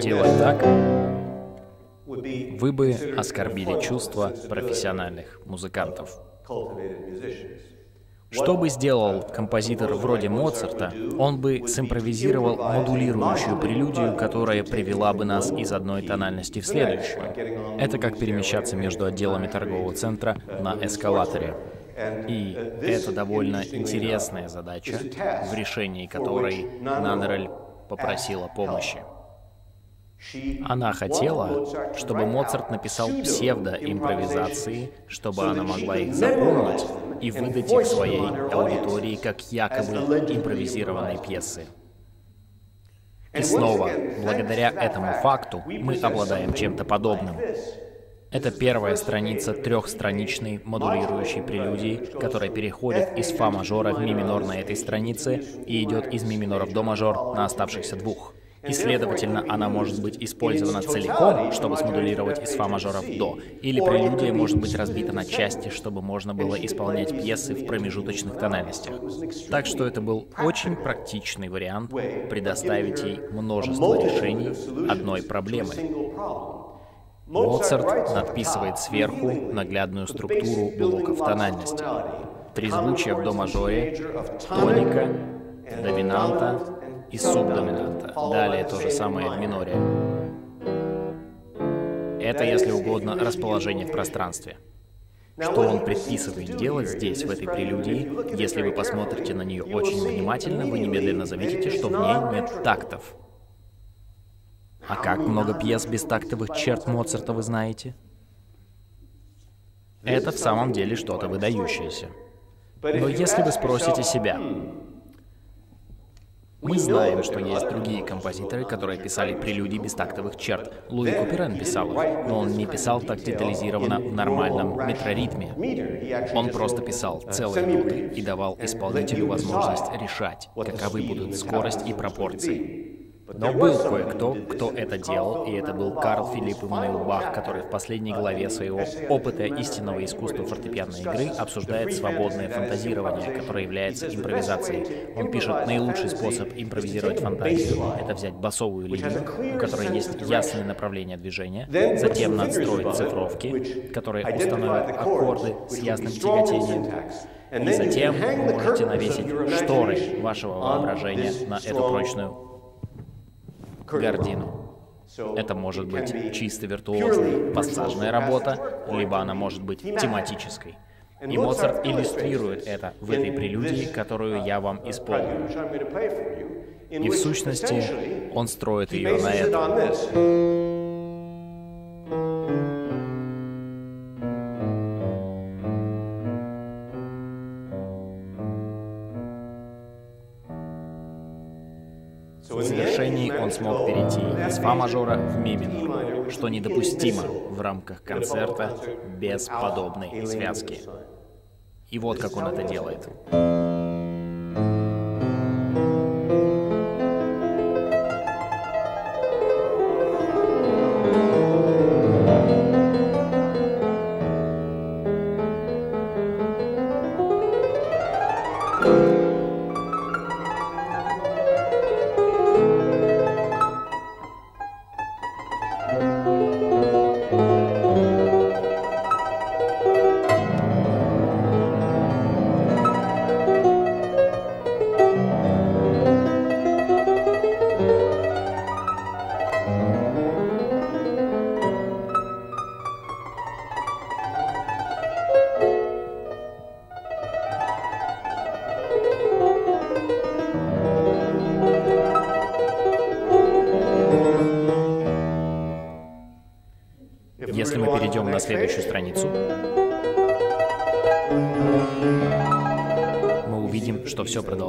делать так, вы бы оскорбили чувства профессиональных музыкантов. Что бы сделал композитор вроде Моцарта, он бы симпровизировал модулирующую прелюдию, которая привела бы нас из одной тональности в следующую. Это как перемещаться между отделами торгового центра на эскалаторе. И это довольно интересная задача, в решении которой Нанерель попросила помощи. Она хотела, чтобы Моцарт написал псевдоимпровизации, чтобы она могла их запомнить и выдать их своей аудитории как якобы импровизированные пьесы. И снова, благодаря этому факту, мы обладаем чем-то подобным. Это первая страница трехстраничной модулирующей прелюдии, которая переходит из фа мажора в ми минор на этой странице и идет из ми минора в до мажор на оставшихся двух. И, следовательно, она может быть использована целиком, чтобы смодулировать из фа мажора в до, или прелюдия может быть разбита на части, чтобы можно было исполнять пьесы в промежуточных тональностях. Так что это был очень практичный вариант предоставить ей множество решений одной проблемы. Моцарт надписывает сверху наглядную структуру блоков тональности. Трезвучие в до мажоре, тоника, доминанта, и субдоминанта. Далее то же самое в миноре. Это, если угодно, расположение в пространстве. Что он предписывает делать здесь, в этой прелюдии, если вы посмотрите на нее очень внимательно, вы немедленно заметите, что в ней нет тактов. А как много пьес без тактовых черт Моцарта вы знаете? Это в самом деле что-то выдающееся. Но если вы спросите себя, мы знаем, что есть другие композиторы, которые писали прелюдии без тактовых черт. Луи Куперен писал их, но он не писал так детализированно в нормальном метроритме. Он просто писал целые ноты и давал исполнителю возможность решать, каковы будут скорость и пропорции. Но был кое-кто, кто это делал, и это был Карл Филипп Иммануил Бах, который в последней главе своего «Опыта истинного искусства фортепианной игры» обсуждает свободное фантазирование, которое является импровизацией. Он пишет, наилучший способ импровизировать фантазию — это взять басовую линию, у которой есть ясное направление движения, затем надстроить цифровки, которые установят аккорды с ясным тяготением, и затем вы можете навесить шторы вашего воображения на эту прочную гордину. Это может быть чисто виртуозная пассажная работа, либо она может быть тематической. И Моцарт иллюстрирует это в этой прелюдии, которую я вам исполню. И в сущности, он строит ее на этом. Смог перейти из фа мажора в ми минор, что недопустимо в рамках концерта без подобной связки. И вот как он это делает.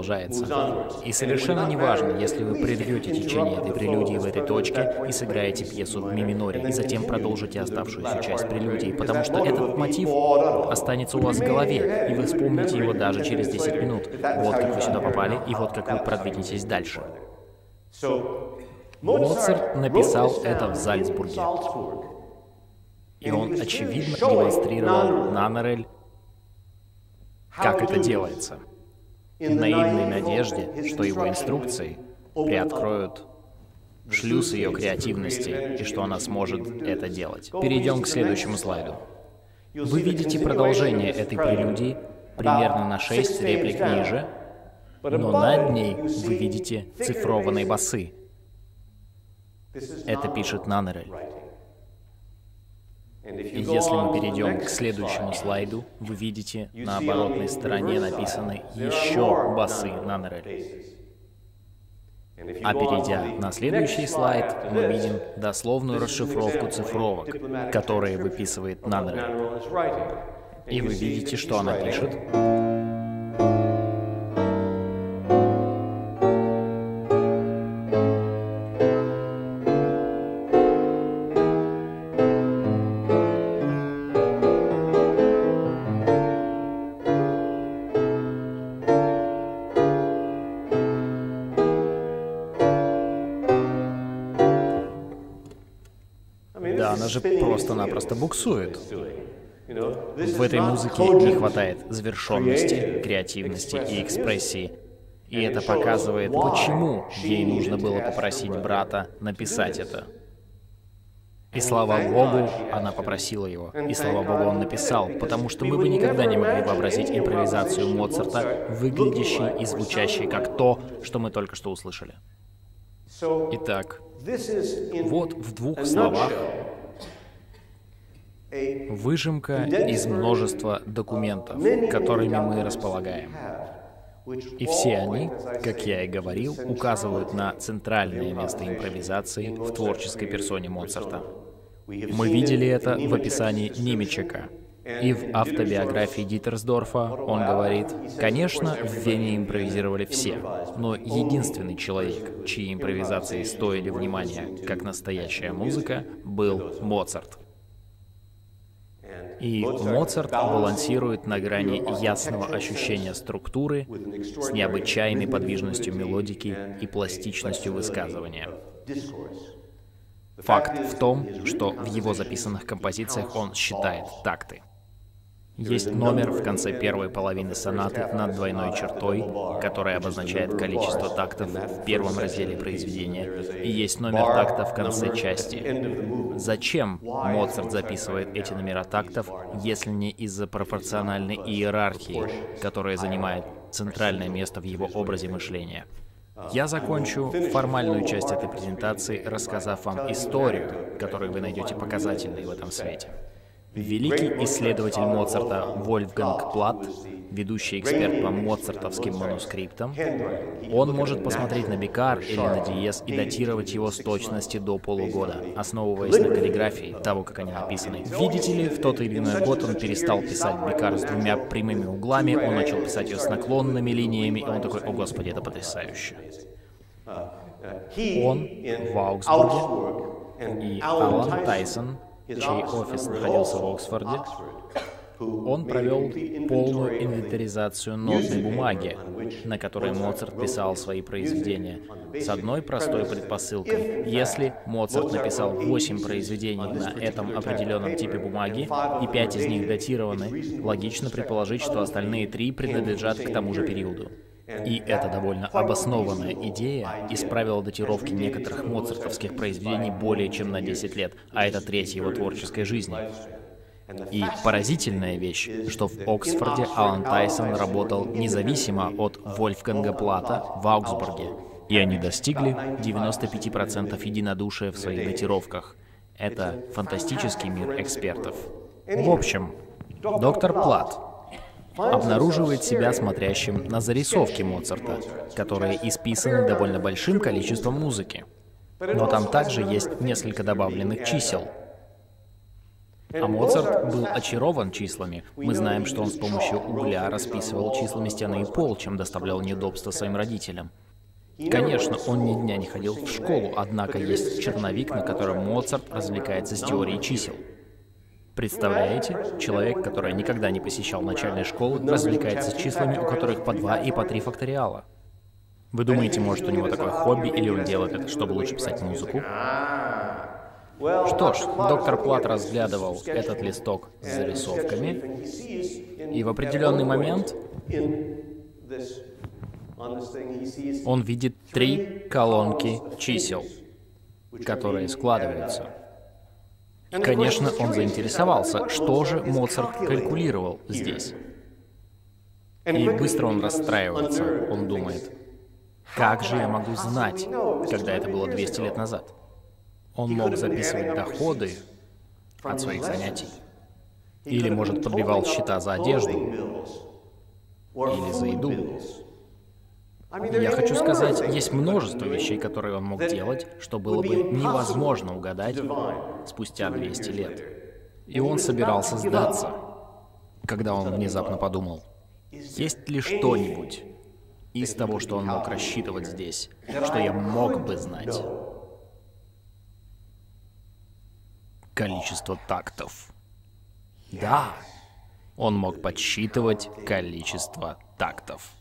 Продолжается. И совершенно неважно, если вы прервете течение этой прелюдии в этой точке и сыграете пьесу в ми миноре, и затем продолжите оставшуюся часть прелюдии, потому что этот мотив останется у вас в голове, и вы вспомните его даже через 10 минут. Вот как вы сюда попали, и вот как вы продвинетесь дальше. Моцарт написал это в Зальцбурге. И он, очевидно, демонстрировал Нанорель, как это делается, в наивной надежде, что его инструкции приоткроют шлюз ее креативности и что она сможет это делать. Перейдем к следующему слайду. Вы видите продолжение этой прелюдии примерно на 6 реплик ниже, но над ней вы видите цифрованные басы. Это пишет Нанерель. И если мы перейдем к следующему слайду, вы видите на оборотной стороне написаны еще басы Нанерель. А перейдя на следующий слайд, мы видим дословную расшифровку цифровок, которые выписывает Нанерель. И вы видите, что она пишет. Же просто-напросто буксует. В этой музыке не хватает завершенности, креативности и экспрессии. И это показывает, почему ей нужно было попросить брата написать это. И слава Богу, она попросила его. И слава Богу, он написал, потому что мы бы никогда не могли вообразить импровизацию Моцарта, выглядящей и звучащей как то, что мы только что услышали. Итак, вот в двух словах выжимка из множества документов, которыми мы располагаем. И все они, как я и говорил, указывают на центральное место импровизации в творческой персоне Моцарта. Мы видели это в описании Нимичека. И в автобиографии Дитерсдорфа он говорит, конечно, в Вене импровизировали все, но единственный человек, чьи импровизации стоили внимания, как настоящая музыка, был Моцарт. И Моцарт балансирует на грани ясного ощущения структуры с необычайной подвижностью мелодики и пластичностью высказывания. Факт в том, что в его записанных композициях он считает такты. Есть номер в конце первой половины сонаты над двойной чертой, который обозначает количество тактов в первом разделе произведения, и есть номер такта в конце части. Зачем Моцарт записывает эти номера тактов, если не из-за пропорциональной иерархии, которая занимает центральное место в его образе мышления? Я закончу формальную часть этой презентации, рассказав вам историю, которую вы найдете показательной в этом свете. Великий исследователь Моцарта Вольфганг Плат, ведущий эксперт по моцартовским манускриптам, он может посмотреть на бикар или на диез и датировать его с точностью до полугода, основываясь на каллиграфии того, как они написаны. Видите ли, в тот или иной год он перестал писать бикар с двумя прямыми углами, он начал писать ее с наклонными линиями, и он такой, о господи, это потрясающе. Он в Аугсбурге и Алан Тайсон чей офис находился в Оксфорде, он провел полную инвентаризацию нотной бумаги, на которой Моцарт писал свои произведения, с одной простой предпосылкой. Если Моцарт написал 8 произведений на этом определенном типе бумаги, и 5 из них датированы, логично предположить, что остальные три принадлежат к тому же периоду. И эта довольно обоснованная идея исправила датировки некоторых моцартовских произведений более чем на 10 лет, а это треть его творческой жизни. И поразительная вещь, что в Оксфорде Алан Тайсон работал независимо от Вольфганга Плата в Аугсбурге, и они достигли 95% единодушия в своих датировках. Это фантастический мир экспертов. В общем, доктор Плат обнаруживает себя смотрящим на зарисовки Моцарта, которые исписаны довольно большим количеством музыки. Но там также есть несколько добавленных чисел. А Моцарт был очарован числами. Мы знаем, что он с помощью угля расписывал числами стены и пол, чем доставлял неудобства своим родителям. Конечно, он ни дня не ходил в школу, однако есть черновик, на котором Моцарт развлекается с теорией чисел. Представляете? Человек, который никогда не посещал начальной школы, развлекается числами, у которых по два и по три факториала. Вы думаете, может, у него такое хобби, или он делает это, чтобы лучше писать музыку? Что ж, доктор Плат разглядывал этот листок с зарисовками, и в определенный момент он видит три колонки чисел, которые складываются. Конечно, он заинтересовался, что же Моцарт калькулировал здесь. И быстро он расстраивается, он думает, как же я могу знать, когда это было 200 лет назад? Он мог записывать доходы от своих занятий. Или, может, подбивал счета за одежду. Или за еду. Я хочу сказать, есть множество вещей, которые он мог делать, что было бы невозможно угадать спустя 200 лет. И он собирался сдаться, когда он внезапно подумал, есть ли что-нибудь из того, что он мог рассчитывать здесь, что я мог бы знать. Количество тактов. Да, он мог подсчитывать количество тактов.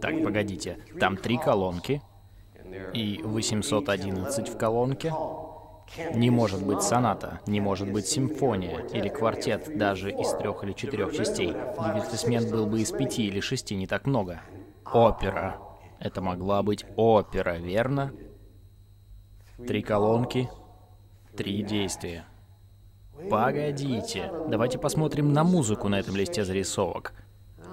Так, погодите, там три колонки и 811 в колонке. Не может быть соната, не может быть симфония или квартет даже из трех или четырех частей. Дивертисмент был бы из пяти или шести, не так много. Опера. Это могла быть опера, верно? Три колонки, три действия. Погодите, давайте посмотрим на музыку на этом листе зарисовок.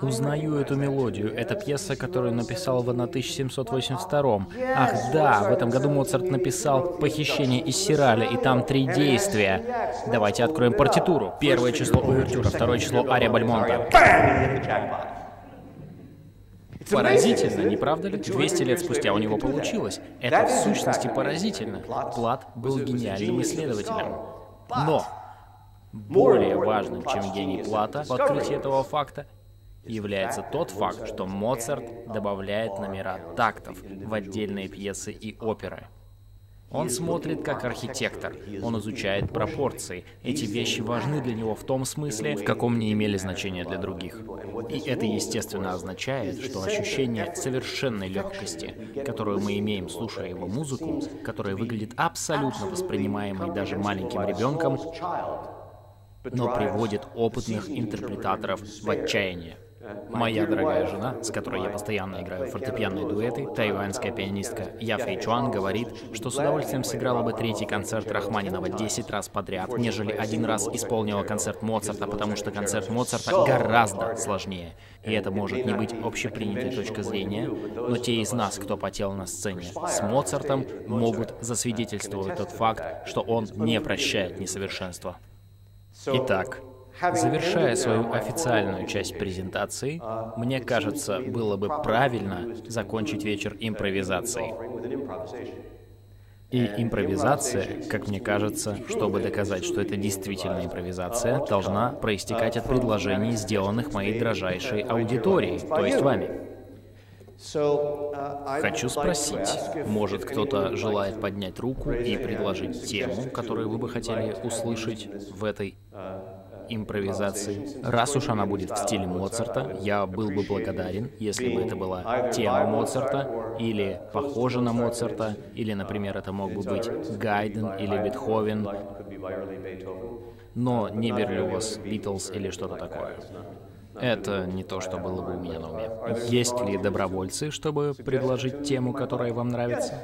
Узнаю эту мелодию. Это пьеса, которую написал в 1782 Ах да, в этом году Моцарт написал «Похищение из Сираля», и там три действия. Давайте откроем партитуру. Первое число увертюра, второе число ария Бальмонта. Поразительно, не правда ли? 200 лет спустя у него получилось. Это в сущности поразительно. Плат был гениальным исследователем. Но более важным, чем гений Плата в открытии этого факта, является тот факт, что Моцарт добавляет номера тактов в отдельные пьесы и оперы. Он смотрит как архитектор, он изучает пропорции. Эти вещи важны для него в том смысле, в каком не имели значения для других. И это, естественно, означает, что ощущение совершенной легкости, которую мы имеем, слушая его музыку, которая выглядит абсолютно воспринимаемой даже маленьким ребенком, но приводит опытных интерпретаторов в отчаяние. Моя дорогая жена, с которой я постоянно играю фортепианные дуэты, тайваньская пианистка Я Фэй Чуан, говорит, что с удовольствием сыграла бы третий концерт Рахманинова 10 раз подряд, нежели один раз исполнила концерт Моцарта, потому что концерт Моцарта гораздо сложнее. И это может не быть общепринятой точкой зрения, но те из нас, кто потел на сцене с Моцартом, могут засвидетельствовать тот факт, что он не прощает несовершенства. Итак, Завершая свою официальную часть презентации, мне кажется, было бы правильно закончить вечер импровизацией. И импровизация, как мне кажется, чтобы доказать, что это действительно импровизация, должна проистекать от предложений, сделанных моей дрожайшей аудиторией, то есть вами. Хочу спросить, может кто-то желает поднять руку и предложить тему, которую вы бы хотели услышать в этой импровизации. Раз уж она будет в стиле Моцарта, я был бы благодарен, если бы это была тема Моцарта, или похожа на Моцарта, или, например, это мог бы быть Гайден или Бетховен, но не Берлиоз, Битлз или что-то такое. Это не то, что было бы у меня на уме. Есть ли добровольцы, чтобы предложить тему, которая вам нравится?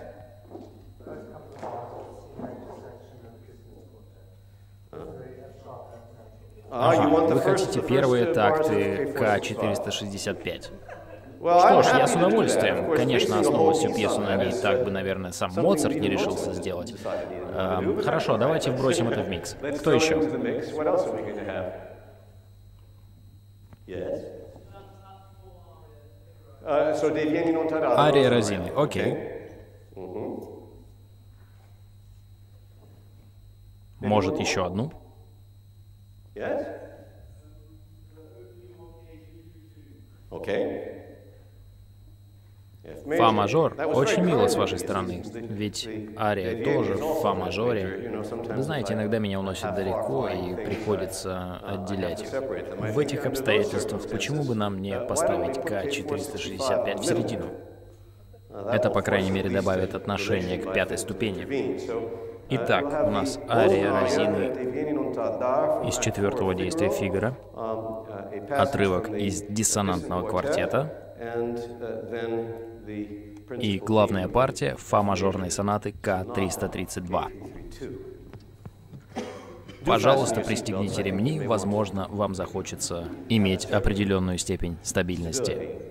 Ага, вы хотите первые такты К-465. Что ж, я с удовольствием. Конечно, основывать всю пьесу на ней так бы, наверное, сам Моцарт не решился сделать. Эм, хорошо, давайте вбросим это в микс. Кто еще? Ария Розины, окей. Может, еще одну? Yes? Фа-мажор очень мило с вашей стороны, ведь ария тоже в фа-мажоре. Вы знаете, иногда меня уносят далеко и приходится отделять их. В этих обстоятельствах почему бы нам не поставить К-465 в середину? Это, по крайней мере, добавит отношение к пятой ступени. Итак, у нас ария Розины из четвертого действия Фигара, отрывок из диссонантного квартета и главная партия фа-мажорной сонаты К-332. Пожалуйста, пристегните ремни, возможно, вам захочется иметь определенную степень стабильности.